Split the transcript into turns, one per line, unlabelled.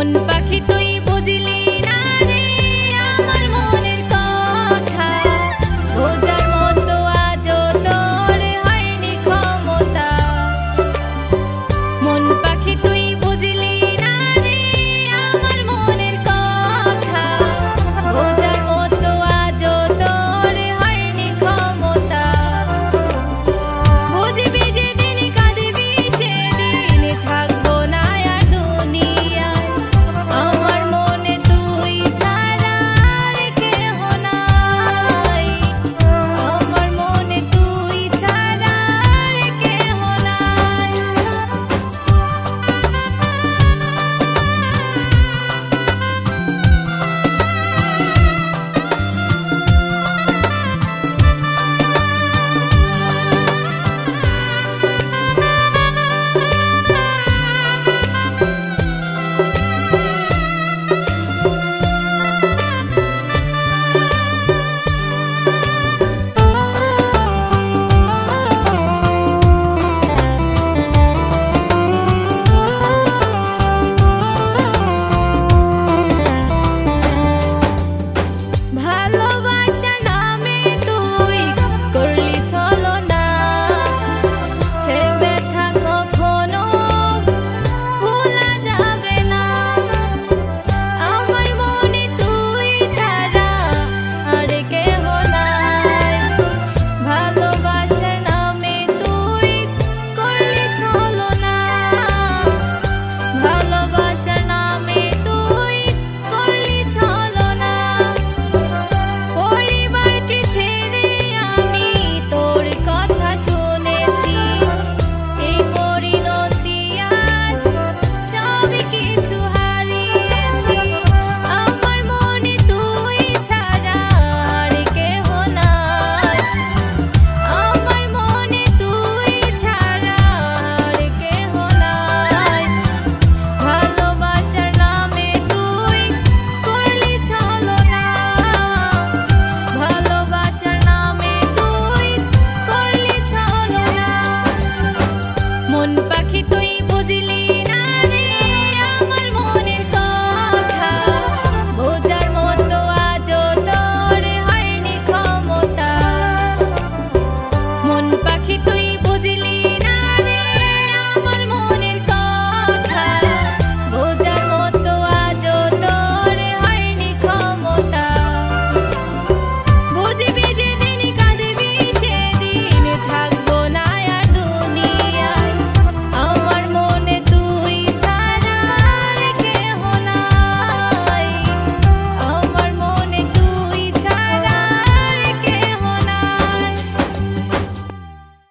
মন পাখি তো